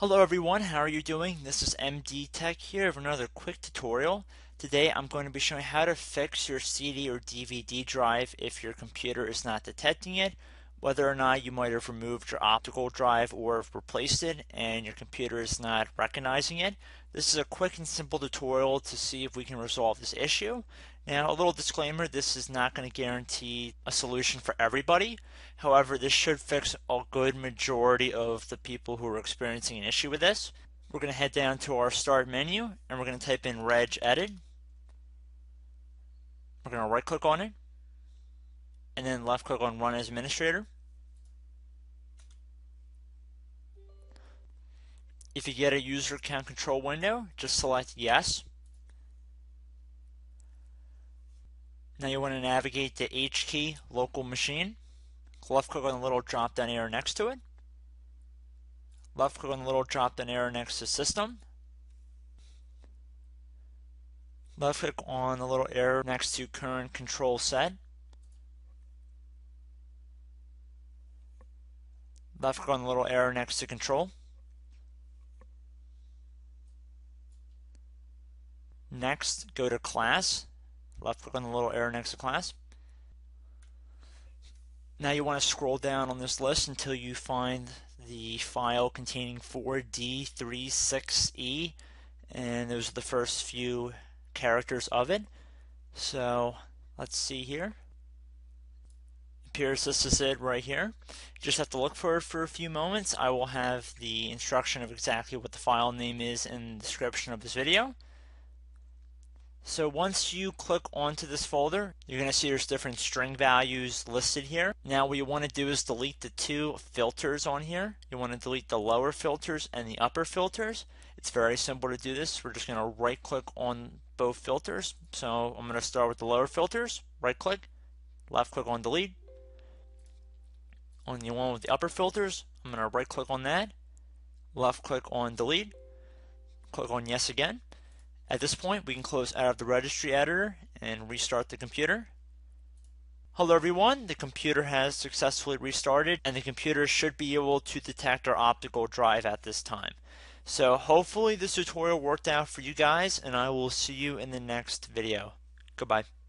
Hello everyone, how are you doing? This is MD Tech here with another quick tutorial. Today I'm going to be showing how to fix your CD or DVD drive if your computer is not detecting it, whether or not you might have removed your optical drive or replaced it and your computer is not recognizing it. This is a quick and simple tutorial to see if we can resolve this issue. Now, a little disclaimer this is not going to guarantee a solution for everybody. However, this should fix a good majority of the people who are experiencing an issue with this. We're going to head down to our start menu and we're going to type in regedit. We're going to right click on it and then left click on Run as Administrator. If you get a user account control window, just select Yes. Now you want to navigate to H key, local machine. Left click on the little drop down arrow next to it. Left click on the little drop down arrow next to System. Left click on the little arrow next to Current Control Set. Left click on the little arrow next to Control. Next, go to Class left click on the little arrow next to class. Now you want to scroll down on this list until you find the file containing 4D36E and those are the first few characters of it. So let's see here. Appears this is it right here. Just have to look for it for a few moments. I will have the instruction of exactly what the file name is in the description of this video. So once you click onto this folder, you're going to see there's different string values listed here. Now what you want to do is delete the two filters on here. You want to delete the lower filters and the upper filters. It's very simple to do this. We're just going to right click on both filters. So I'm going to start with the lower filters, right click, left click on delete. On the one with the upper filters, I'm going to right click on that, left click on delete, click on yes again. At this point, we can close out of the registry editor and restart the computer. Hello everyone, the computer has successfully restarted and the computer should be able to detect our optical drive at this time. So hopefully this tutorial worked out for you guys and I will see you in the next video. Goodbye.